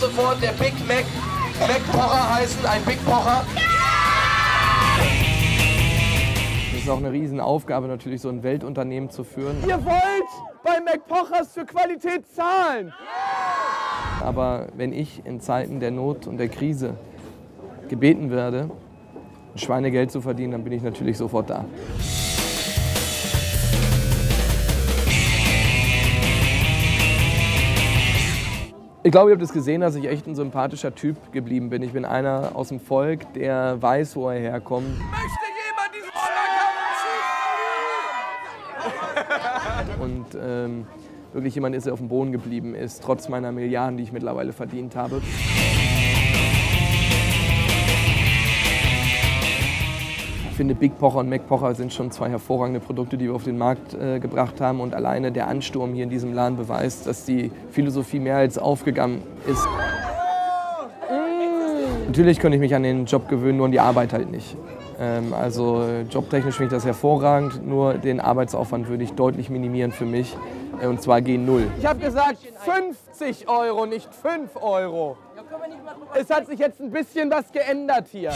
sofort der Big Mac, Mac Pocher heißen, ein Big Pocher. Es ist auch eine Riesenaufgabe, natürlich so ein Weltunternehmen zu führen. Ihr wollt bei McPochers für Qualität zahlen. Aber wenn ich in Zeiten der Not und der Krise gebeten werde, Schweinegeld zu verdienen, dann bin ich natürlich sofort da. Ich glaube, ihr habt es gesehen, dass ich echt ein sympathischer Typ geblieben bin. Ich bin einer aus dem Volk, der weiß, wo er herkommt. Möchte jemand diesen Und ähm, wirklich jemand ist, der auf dem Boden geblieben ist, trotz meiner Milliarden, die ich mittlerweile verdient habe. Finde, Big Pocher und Mac Pocher sind schon zwei hervorragende Produkte, die wir auf den Markt äh, gebracht haben. Und alleine der Ansturm hier in diesem Laden beweist, dass die Philosophie mehr als aufgegangen ist. Natürlich könnte ich mich an den Job gewöhnen, nur an die Arbeit halt nicht. Ähm, also äh, jobtechnisch finde ich das hervorragend, nur den Arbeitsaufwand würde ich deutlich minimieren für mich. Äh, und zwar gegen Null. Ich habe gesagt 50 Euro, nicht 5 Euro. Es hat sich jetzt ein bisschen was geändert hier.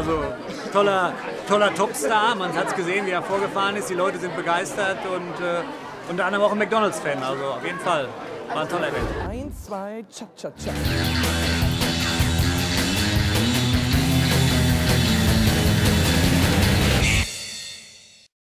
Also toller, toller Topstar. Man hat es gesehen, wie er vorgefahren ist. Die Leute sind begeistert und äh, unter anderem auch ein McDonalds-Fan. Also auf jeden Fall war ein toller Event. Eins, zwei, cha, cha, cha.